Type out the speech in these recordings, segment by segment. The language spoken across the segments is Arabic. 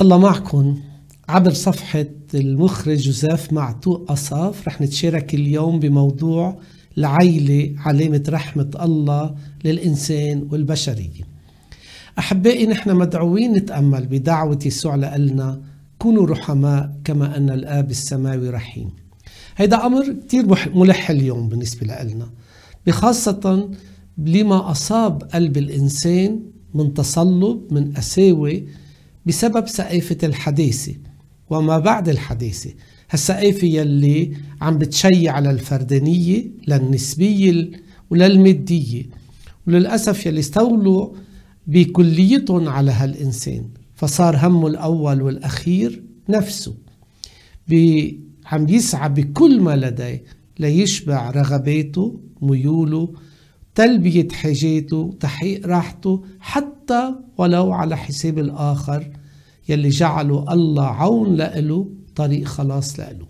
الله معكم عبر صفحة المخرج جوزيف معتوق أصاف. رح نتشارك اليوم بموضوع العيلة علامة رحمة الله للإنسان والبشرية. أحبائي نحن مدعوين نتأمل بدعوة يسوع لنا كونوا رحماء كما أن الآب السماوي رحيم. هيدا أمر كتير ملح اليوم بالنسبة لنا بخاصة لما أصاب قلب الإنسان من تصلب من أساوي بسبب سقافة الحداثة وما بعد الحداثة هالسقافة يلي عم بتشيع على الفردانية للنسبية وللمادية. وللأسف يلي استولوا بكليتهم على هالإنسان. فصار همه الأول والأخير نفسه. عم يسعى بكل ما لديه ليشبع رغباته ميوله تلبية حاجاته تحقيق راحته حتى ولو على حساب الآخر يلي جعله الله عون لإله طريق خلاص لإله.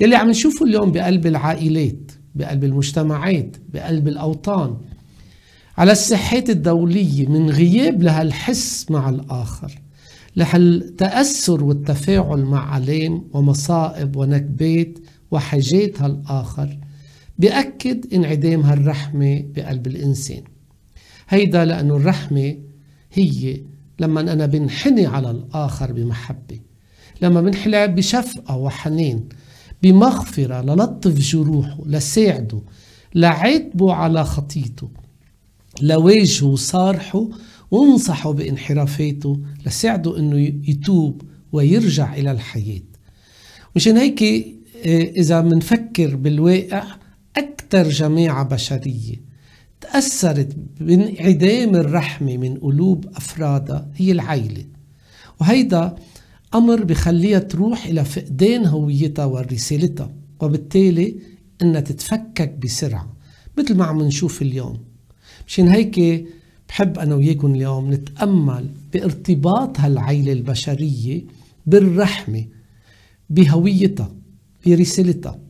يلي عم نشوفه اليوم بقلب العائلات بقلب المجتمعات بقلب الأوطان. على الساحات الدولية من غياب لهالحس مع الآخر لهالتأثر والتفاعل مع علام ومصائب ونكبات وحاجات هالآخر. بأكد انعدام هالرحمة بقلب الإنسان. هيدا لأنه الرحمة هي لما أنا بنحني على الآخر بمحبة لما بنحلى بشفقة وحنين بمغفرة للطف جروحه لساعده لعاتبه على خطيته لواجهه وصارحه وانصحه بانحرافاته لساعده إنه يتوب ويرجع إلى الحياة. مشان هيك آه، إذا منفكر بالواقع أكثر جماعة بشرية. تأثرت بانعدام الرحمة من قلوب أفرادها هي العائله وهيدا أمر بخليها تروح إلى فقدان هويتها ورسالتها وبالتالي إنها تتفكك بسرعة مثل ما عم نشوف اليوم. مشان هيك بحب أنا وياكم اليوم نتأمل بارتباط هالعيلة البشرية بالرحمة بهويتها برسالتها.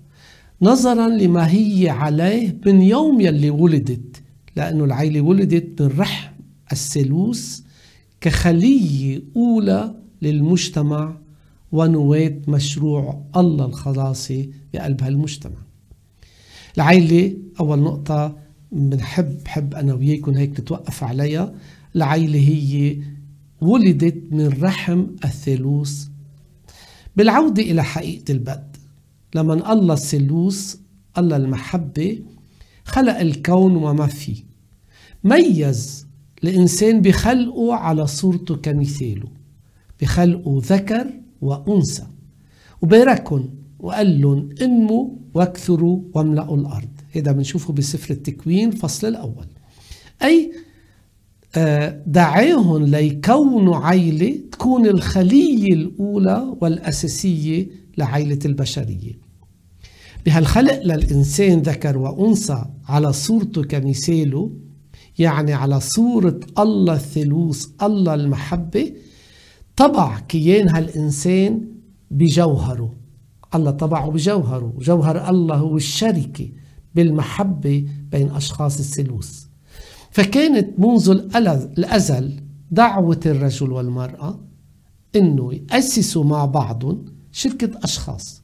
نظرا لما هي عليه من يوم يلي ولدت لأنه العيلة ولدت من رحم الثالوث كخلية أولى للمجتمع ونواة مشروع الله الخلاصي بقلب هالمجتمع. العيلة أول نقطة بنحب بحب أنا وياكم هيك نتوقف عليها. العيلة هي ولدت من رحم الثالوث بالعودة إلى حقيقة البدء لما الله الثالوث الله المحبة خلق الكون وما فيه. ميز الإنسان بخلقه على صورته كمثاله. بخلقه ذكر وأنثى. وباركهم وقال لهم إنموا واكثروا واملأوا الأرض. هذا بنشوفه بسفر التكوين الفصل الأول. أي آه، دعاهم ليكونوا عيلة تكون الخلية الأولى والأساسية لعيلة البشرية. بهالخلق للإنسان ذكر وأنثى على صورته كمثاله يعني على صورة الله الثالوث الله المحبة طبع كيان هالإنسان بجوهره. الله طبعه بجوهره جوهر الله هو الشركة بالمحبة بين أشخاص الثالوث فكانت منذ الأزل دعوة الرجل والمرأة إنه يأسسوا مع بعضهم شركة أشخاص.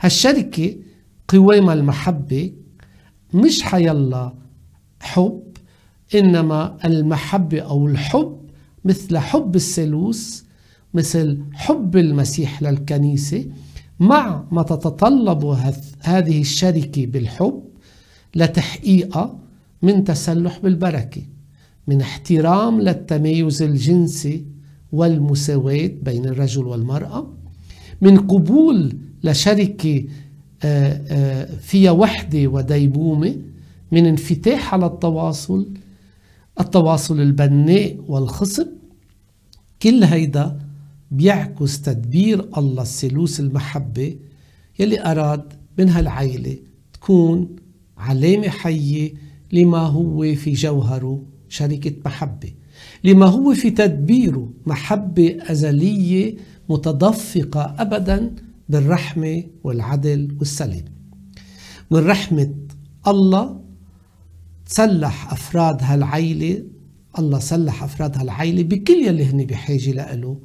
هالشركة قوام المحبة مش حيلا حب إنما المحبة أو الحب مثل حب الثالوث مثل حب المسيح للكنيسة. مع ما تتطلب هذه الشركة بالحب لتحقيقها من تسلح بالبركة من احترام للتميز الجنسي والمساواة بين الرجل والمرأة. من قبول لشركة آه، آه، فيها وحدة وديبومة من انفتاح على التواصل التواصل البناء والخصب. كل هيدا بيعكس تدبير الله الثالوث المحبة يلي أراد من هالعيلة تكون علامة حية لما هو في جوهره شركة محبة لما هو في تدبيره محبة أزلية متدفقة أبدا بالرحمة والعدل والسلام. من رحمة الله سلح أفراد هالعيلة الله سلح أفراد هالعيلة بكل يلي هن بحاجة له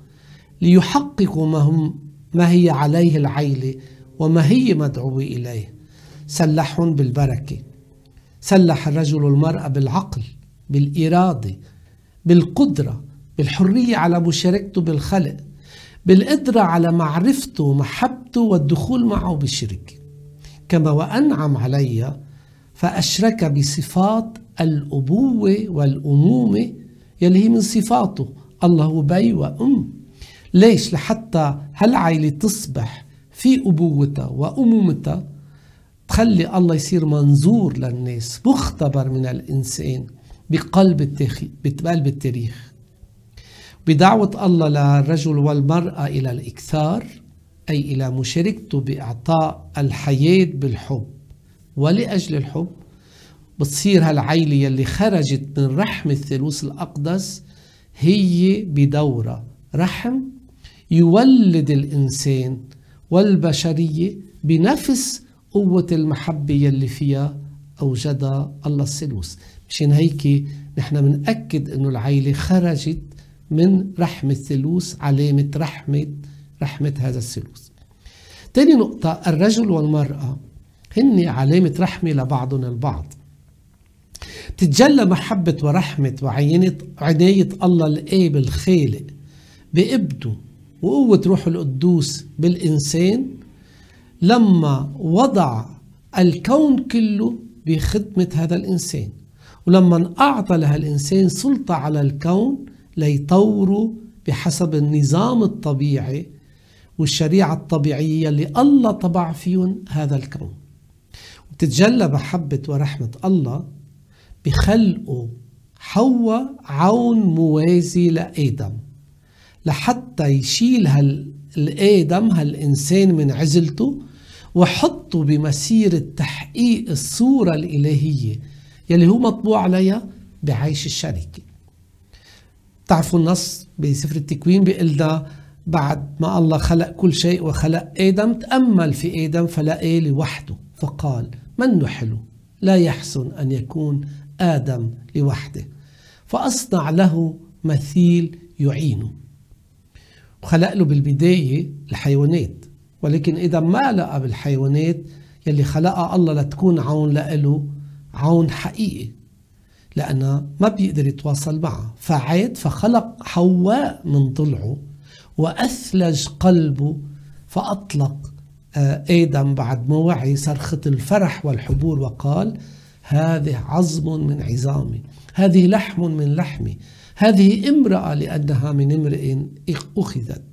ليحققوا ما, هم ما هي عليه العيلة وما هي مدعوة إليه. سلحهم بالبركة. سلح الرجل والمرأة بالعقل بالإرادة بالقدرة بالحرية على مشاركته بالخلق. بالقدرة على معرفته ومحبته والدخول معه بالشرك. كما وأنعم علي فأشرك بصفات الأبوة والأمومة يلي هي من صفاته الله هو بي وأم. ليش؟ لحتى هالعائلة تصبح في أبوتها وأمومتها تخلي الله يصير منظور للناس مختبر من الإنسان بقلب التاريخ بقلب التاريخ. بدعوة الله للرجل والمرأة إلى الإكثار أي إلى مشاركته بإعطاء الحياة بالحب. ولأجل الحب بتصير هالعيلة يلي خرجت من رحم الثالوث الأقدس هي بدورة رحم يولد الإنسان والبشرية بنفس قوة المحبة يلي فيها أوجدها الله الثالوث مشان هيك نحن بنأكد إنه العيلة خرجت من رحم الثالوث علامة رحمة رحمة هذا الثالوث تاني نقطة الرجل والمرأة هن علامة رحمة لبعضهم البعض. تتجلى محبة ورحمة وعينة عناية الله الآب الخالق بابنه وقوة روح القدوس بالإنسان لما وضع الكون كله بخدمة هذا الإنسان. ولما أعطى لها الإنسان سلطة على الكون ليطوروا بحسب النظام الطبيعي والشريعة الطبيعية اللي الله طبع فيهم هذا الكون. وتتجلى محبة ورحمة الله بخلقه حواء عون موازي لآدم لحتى يشيل هالآدم هالإنسان من عزلته وحطه بمسيرة تحقيق الصورة الإلهية يلي هو مطبوع عليها بعيش الشركة تعرفوا النص بسفر التكوين بيقول بعد ما الله خلق كل شيء وخلق آدم تأمل في آدم فلقى لوحده فقال من حلو لا يحسن أن يكون آدم لوحده. فأصنع له مثيل يعينه وخلق له بالبداية الحيوانات. ولكن إذا ما لقى بالحيوانات يلي خلقها الله لتكون عون لإله عون حقيقي. لأنه ما بيقدر يتواصل معها فعاد فخلق حواء من ضلعه وأثلج قلبه فأطلق آه، آدم بعد ما وعي صرخة الفرح والحبور وقال هذه عظم من عظامي هذه لحم من لحمي هذه امرأة لأنها من امرئ أخذت.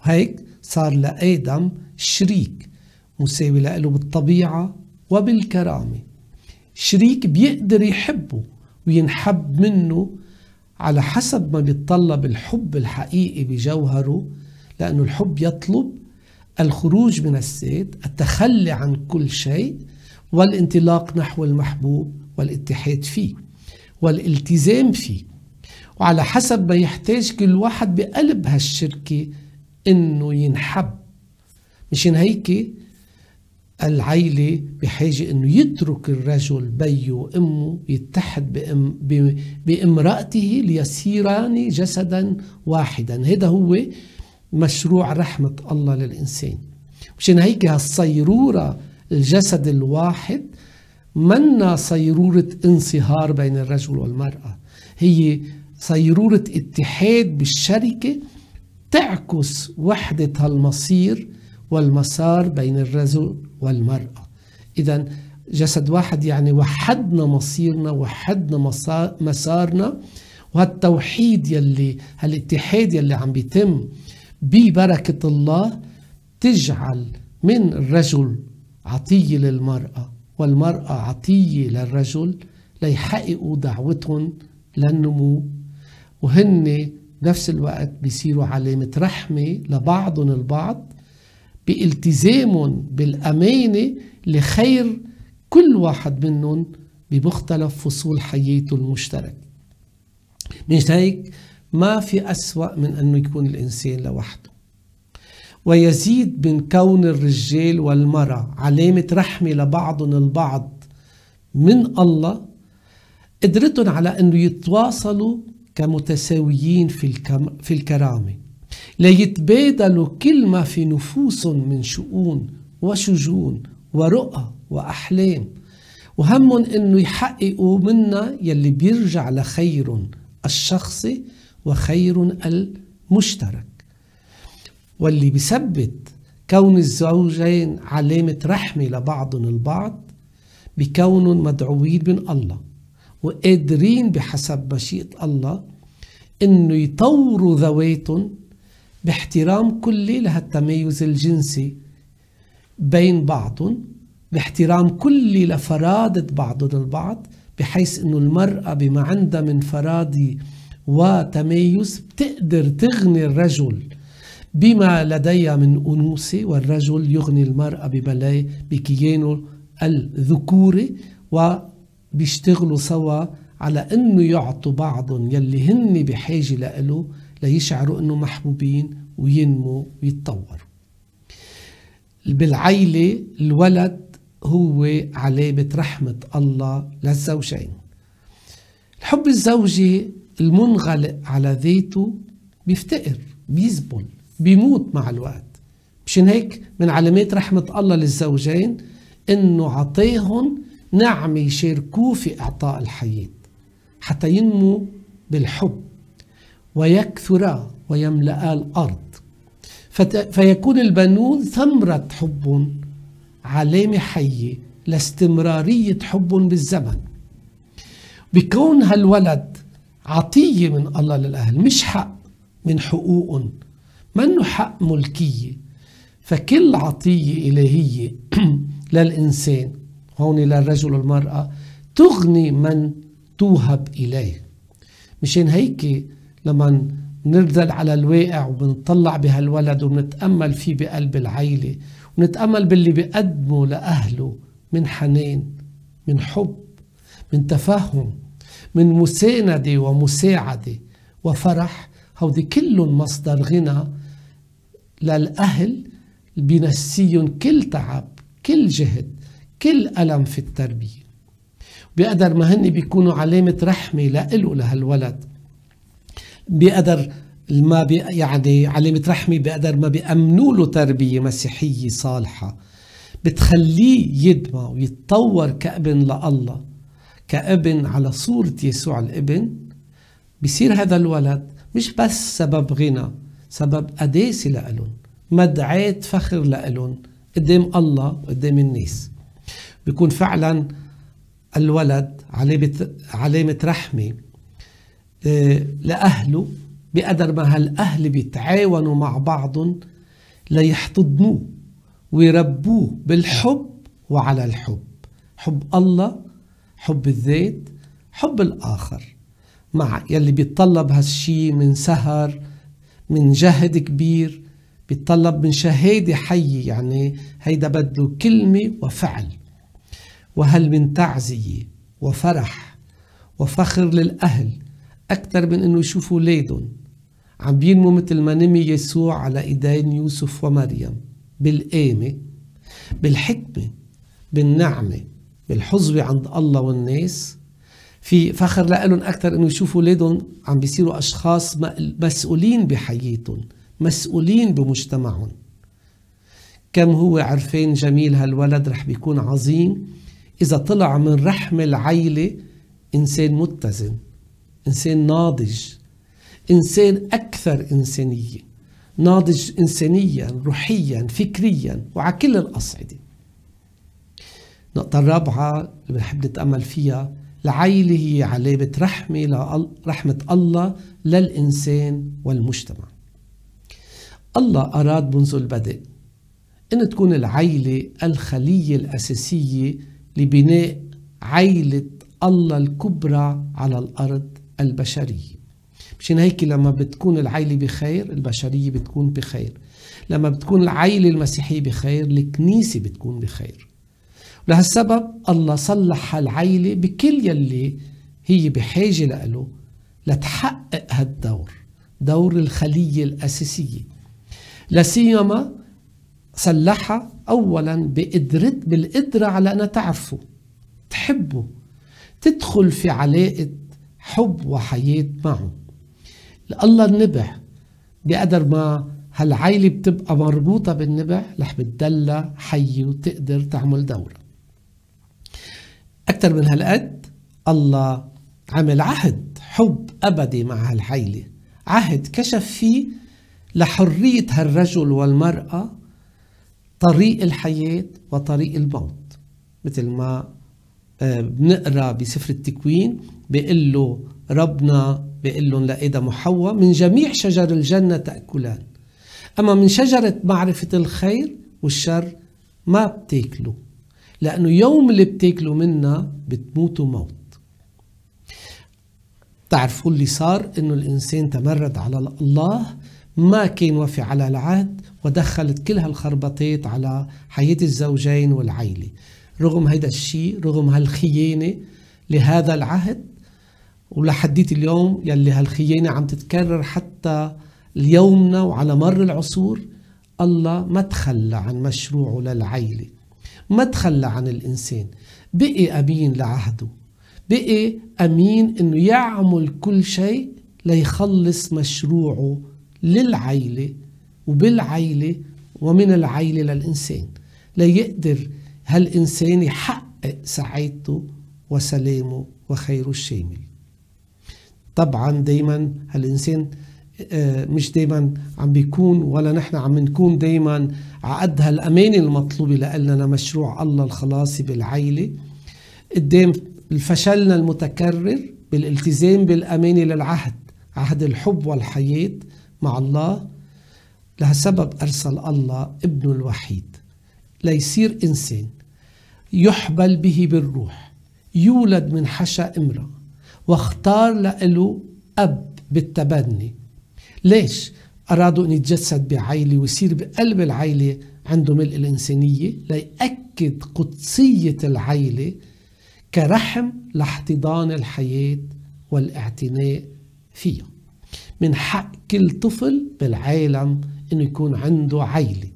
وهيك صار لآدم شريك مساوي له بالطبيعة وبالكرامة. شريك بيقدر يحبه. وينحب منه على حسب ما بيتطلب الحب الحقيقي بجوهره لأنه الحب يطلب الخروج من الذات التخلي عن كل شيء والانطلاق نحو المحبوب والاتحاد فيه والالتزام فيه. وعلى حسب ما يحتاج كل واحد بقلب هالشركة إنه ينحب. مشان هيك العيلة بحاجة إنه يترك الرجل بيه وامه يتحد بأم بامرأته ليصيران جسدا واحدا. هذا هو مشروع رحمة الله للإنسان. مشان هيك هالصيرورة الجسد الواحد منا صيرورة انصهار بين الرجل والمرأة. هي صيرورة اتحاد بالشركة تعكس وحدة هالمصير والمسار بين الرجل والمرأة. إذا جسد واحد يعني وحدنا مصيرنا وحدنا مسارنا وهالتوحيد يلي هالاتحاد يلي عم بيتم ببركة الله تجعل من الرجل عطية للمرأة والمرأة عطية للرجل ليحققوا دعوتهم للنمو. وهن بنفس الوقت بيصيروا علامة رحمة لبعضهم البعض بالتزامهم بالأمانة لخير كل واحد منهم بمختلف فصول حياته المشترك مش هيك؟ ما في أسوأ من أنه يكون الإنسان لوحده. ويزيد من كون الرجال والمرأة علامة رحمة لبعضهم البعض من الله قدرتهم على أنه يتواصلوا كمتساويين في, الكم في الكرامة. ليتبادلوا كل ما في نفوس من شؤون وشجون ورؤى وأحلام. وهمهم إنه يحققوا منا يلي بيرجع لخير الشخصي وخير المشترك. واللي بيثبت كون الزوجين علامة رحمة لبعضهم البعض بكونهم مدعوين من الله وقادرين بحسب مشيئة الله إنه يطوروا ذواتهم باحترام كلي لهالتميز الجنسي بين بعضهم باحترام كلي لفرادة بعضهم البعض بحيث إنه المرأة بما عندها من فرادة وتميز بتقدر تغني الرجل بما لديها من أنوثة والرجل يغني المرأة ببلاي بكيانه الذكوري وبيشتغلوا سوا على إنه يعطوا بعضهم يلي هن بحاجة لإله ليشعروا إنه محبوبين وينموا ويتطوروا بالعيلة الولد هو علامة رحمة الله للزوجين. الحب الزوجي المنغلق على ذاته بيفتقر بيزبل بيموت مع الوقت. مشان هيك من علامات رحمة الله للزوجين إنه عطيهم نعمة يشاركوه في إعطاء الحياة حتى ينمو بالحب. ويكثرا ويملأ الأرض. فيكون البنون ثمرة حب علامة حية لاستمرارية حب بالزمن. بكون هالولد عطية من الله للأهل مش حق من حقوقهم منه حق ملكية. فكل عطية إلهية للإنسان هون للرجل والمرأة تغني من توهب إليه. مشان هيك لما نرذل على الواقع وبنطلع بهالولد وبنتأمل فيه بقلب العيلة ونتأمل باللي بيقدمه لأهله من حنان من حب من تفهم من مساندة ومساعدة وفرح. هودي كلهم مصدر غنى للأهل بينسيهم كل تعب كل جهد كل ألم في التربية. بقدر ما هن بيكونوا علامة رحمة لإله لهالولد بقدر ما بي يعني علامة رحمة بقدر ما بيأمنوا له تربية مسيحية صالحة. بتخليه يدمى ويتطور كابن لله كابن على صورة يسوع الابن. بصير هذا الولد مش بس سبب غنى سبب قداسة لألون مدعاة فخر لألون قدام الله وقدام الناس. بيكون فعلا الولد علامة علامة رحمة لأهله بقدر ما هالأهل بيتعاونوا مع بعضهم ليحتضنوه ويربوه بالحب وعلى الحب. حب الله حب الذات حب الآخر. مع يلي بيتطلب هالشي من سهر من جهد كبير بيتطلب من شهادة حية. يعني هيدا بده كلمة وفعل. وهل من تعزية وفرح وفخر للأهل أكثر من أنه يشوفوا أولادهم عم بينمو مثل ما نمي يسوع على إيدين يوسف ومريم بالقامة بالحكمة بالنعمة بالحظوة عند الله والناس. في فخر لهم أكثر أنه يشوفوا أولادهم عم بيصيروا أشخاص مسؤولين بحياتهم مسؤولين بمجتمعهم. كم هو عرفان جميل هالولد رح بيكون عظيم. إذا طلع من رحم العيلة إنسان متزن. إنسان ناضج. إنسان أكثر إنسانية. ناضج إنسانيا روحيا فكريا وعلى كل الأصعدة. النقطة الرابعة اللي بنحب نتأمل فيها العيلة هي علامة رحمة رحمة الله للإنسان والمجتمع. الله أراد منذ البدء أن تكون العيلة الخلية الأساسية لبناء عيلة الله الكبرى على الأرض البشرية مشان هيك لما بتكون العيلة بخير البشرية بتكون بخير. لما بتكون العيلة المسيحية بخير الكنيسة بتكون بخير. لهالسبب الله صلح العيلة بكل يلي هي بحاجة له لتحقق هالدور دور الخلية الأساسية. لسيما صلحها أولا بقدرت بالقدرة على أنها تعرفه تحبه تدخل في علاقة حب وحياة معه. الله النبع بقدر ما هالعيلة بتبقى مربوطة بالنبع رح بتدلع حية وتقدر تعمل دورة أكثر من هالقد الله عمل عهد حب أبدي مع هالعيلة. عهد كشف فيه لحرية هالرجل والمرأة طريق الحياة وطريق الموت. مثل ما آه، بنقرأ بسفر التكوين بيقول له ربنا بيقول لهم لآدم وحواء من جميع شجر الجنة تأكلان. أما من شجرة معرفة الخير والشر ما بتأكلوا لأنه يوم اللي بتأكلوا منها بتموتوا موت. تعرفوا اللي صار؟ إنه الإنسان تمرد على الله ما كان وفي على العهد ودخلت كل هالخربطات على حياة الزوجين والعيلة. رغم هيدا الشيء رغم هالخيانة لهذا العهد ولحديت اليوم يلي هالخيانة عم تتكرر حتى اليومنا وعلى مر العصور. الله ما تخلى عن مشروعه للعيلة ما تخلى عن الإنسان. بقي أمين لعهده بقي أمين أنه يعمل كل شيء ليخلص مشروعه للعيلة وبالعيلة ومن العيلة للإنسان ليقدر هالإنسان يحقق سعادته وسلامه وخيره الشامل. طبعا دايما هالإنسان آه، مش دايما عم بيكون ولا نحن عم نكون دايما عقد هالأمانة المطلوبة لنا مشروع الله الخلاصي بالعيلة. قدام فشلنا المتكرر بالالتزام بالأمانة للعهد عهد الحب والحياة مع الله. لهالسبب أرسل الله ابنه الوحيد ليصير إنسان يحبل به بالروح يولد من حشا إمرأة. واختار له أب بالتبني. ليش؟ أرادوا أن يتجسد بعيلة ويصير بقلب العيلة عنده ملء الإنسانية ليأكد قدسية العيلة كرحم لاحتضان الحياة والاعتناء فيها. من حق كل طفل بالعالم إنه يكون عنده عيلة.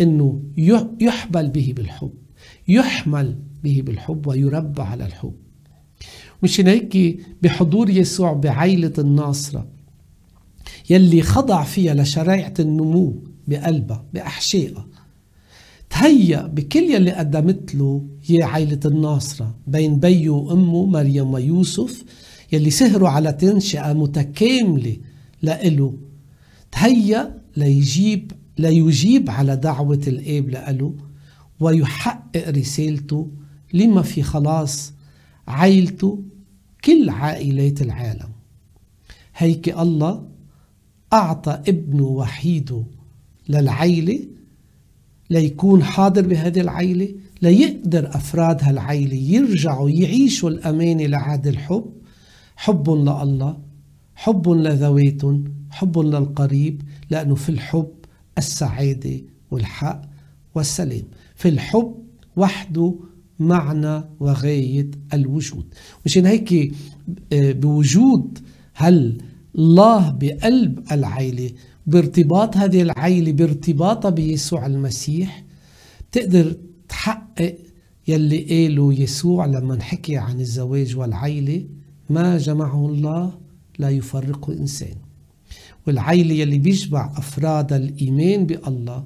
إنه يحبل به بالحب يحمل به بالحب ويربى على الحب. مشان هيك بحضور يسوع بعيلة الناصرة يلي خضع فيها لشريعة النمو بقلبها بأحشائها. تهيأ بكل يلي قدمت له يا عيلة الناصرة بين بيه وأمه مريم ويوسف يلي سهروا على تنشئة متكاملة لإله. تهيأ ليجيب ليجيب على دعوة الآب لإله ويحقق رسالته لما في خلاص عائلته كل عائلات العالم. هيك الله أعطى ابنه وحيده للعيلة ليكون حاضر بهذه العيلة ليقدر أفراد هالعيلة يرجعوا يعيشوا الأمانة لعهد الحب. حب لله حب لذواتهم حب للقريب لأنه في الحب السعادة والحق والسلام. في الحب وحده معنى وغاية الوجود. مشان هيك آه، بوجود هل الله بقلب العيلة بارتباط هذه العيلة بارتباطها بيسوع المسيح تقدر تحقق يلي قاله يسوع لما حكي عن الزواج والعيلة ما جمعه الله لا يفرقه إنسان. والعيلة يلي بيجمع أفراد الإيمان بألله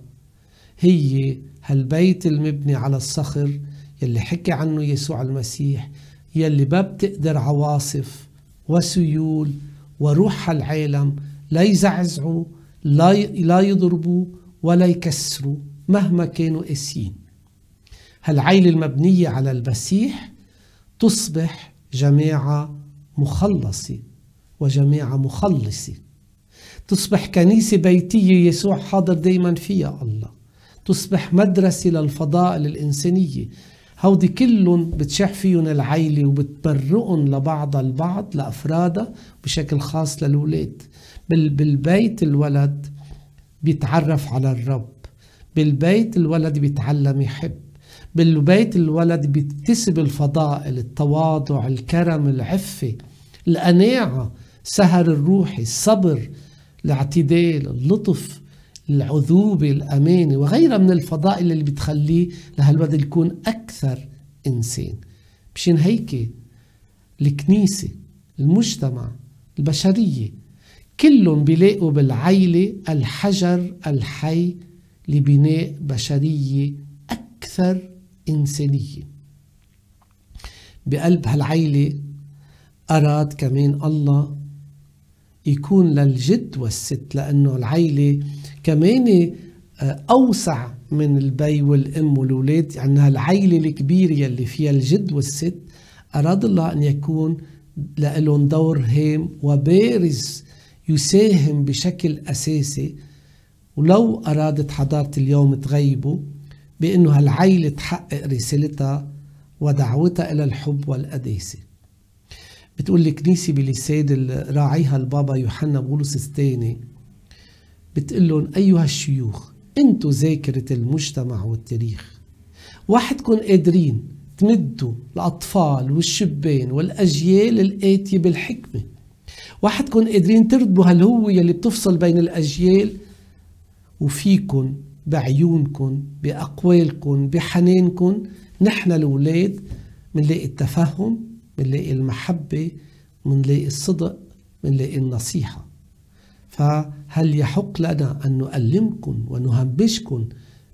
هي هالبيت المبني على الصخر يلي حكي عنه يسوع المسيح يلي ما بتقدر عواصف وسيول وروح العالم لا يزعزعوا لا لا يضربوا ولا يكسروا مهما كانوا قاسيين. هالعيلة المبنية على المسيح تصبح جماعة مخلصة وجماعة مخلصة. تصبح كنيسة بيتية يسوع حاضر دايما فيها الله. تصبح مدرسة للفضائل الإنسانية هودي كلهم بتشح فيهم العيلة وبتمرقهم لبعض البعض لأفرادها بشكل خاص للولاد. بالبيت الولد بيتعرف على الرب. بالبيت الولد بيتعلم يحب. بالبيت الولد بيكتسب الفضائل التواضع الكرم العفة القناعة سهر الروحي الصبر الاعتدال اللطف. العذوبة الأمانة وغيرها من الفضائل اللي بتخليه لهالولد يكون أكثر إنسان. مشان هيك الكنيسة المجتمع البشرية كلهم بيلاقوا بالعيلة الحجر الحي لبناء بشرية أكثر إنسانية. بقلب هالعيلة أراد كمان الله يكون للجد والست لأنه العيلة كمان آه، أوسع من البي والأم والأولاد. يعني العيلة الكبيرة يلي فيها الجد والست أراد الله أن يكون لهم دور هام وبارز يساهم بشكل أساسي. ولو أرادت حضارة اليوم تغيبه بأنه هالعيلة تحقق رسالتها ودعوتها إلى الحب والقداسة. بتقول الكنيسة بلسان راعيها البابا يوحنا بولس الثاني. بتقول لهم أيها الشيوخ أنتوا ذاكرة المجتمع والتاريخ. وحدكم قادرين تمدوا الأطفال والشبان والأجيال الآتية بالحكمة. وحدكم قادرين تردوا هالهوية اللي بتفصل بين الأجيال. وفيكن بعيونكن بأقوالكن بحنانكن. نحن الأولاد منلاقي التفهم منلاقي المحبة منلاقي الصدق منلاقي النصيحة. فهل يحق لنا أن نؤلمكم ونهمشكم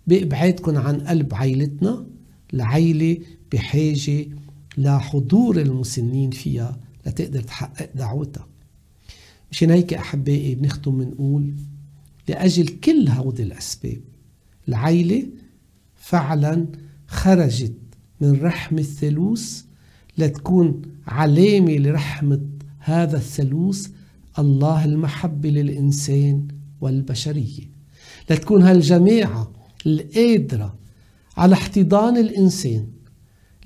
بإبعادكم عن قلب عيلتنا؟ العيلة بحاجة لحضور المسنين فيها لتقدر تحقق دعوتها. مشان هيك أحبائي بنختم بنقول لأجل كل هودي الأسباب العيلة فعلا خرجت من رحم الثالوث لتكون علامة لرحمة هذا الثالوث الله المحبة للإنسان والبشرية. لتكون هالجماعة القادرة على احتضان الإنسان.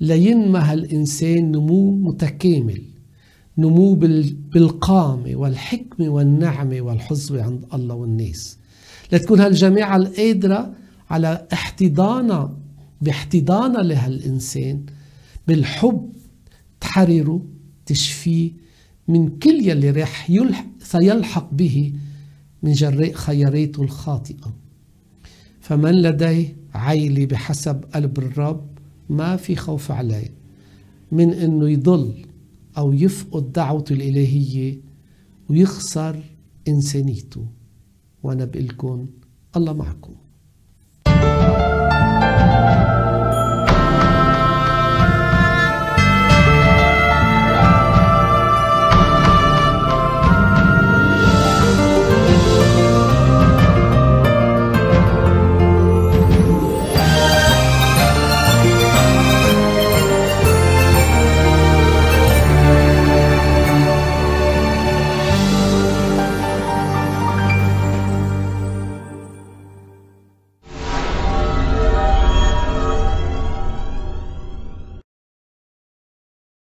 لينمى هالإنسان نمو متكامل نمو بالقامة والحكمة والنعمة والحظوة عند الله والناس. لتكون هالجماعة القادرة على احتضانها باحتضانها لهالإنسان بالحب تحرره تشفيه من كل يلي رح سيلحق به من جراء خياراته الخاطئة. فمن لديه عيلة بحسب قلب الرب ما في خوف عليه. من إنه يضل أو يفقد دعوته الإلهية ويخسر إنسانيته. وأنا بقول لكم الله معكم. thank you